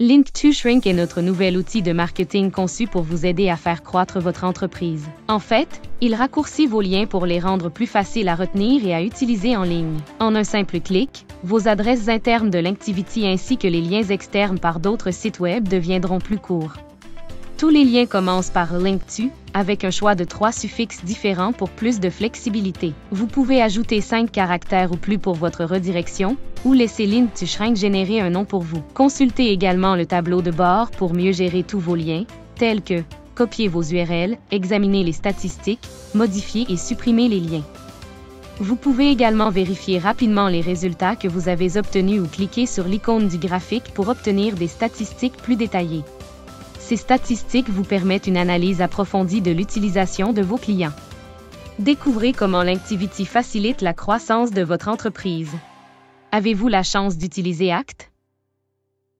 Link2 Shrink est notre nouvel outil de marketing conçu pour vous aider à faire croître votre entreprise. En fait, il raccourcit vos liens pour les rendre plus faciles à retenir et à utiliser en ligne. En un simple clic, vos adresses internes de Linktivity ainsi que les liens externes par d'autres sites web deviendront plus courts. Tous les liens commencent par Link2, avec un choix de trois suffixes différents pour plus de flexibilité. Vous pouvez ajouter 5 caractères ou plus pour votre redirection, ou laisser Link2 Shrink générer un nom pour vous. Consultez également le tableau de bord pour mieux gérer tous vos liens, tels que copier vos URL, examiner les statistiques, modifier et supprimer les liens. Vous pouvez également vérifier rapidement les résultats que vous avez obtenus ou cliquer sur l'icône du graphique pour obtenir des statistiques plus détaillées. Ces statistiques vous permettent une analyse approfondie de l'utilisation de vos clients. Découvrez comment Linktivity facilite la croissance de votre entreprise. Avez-vous la chance d'utiliser Act?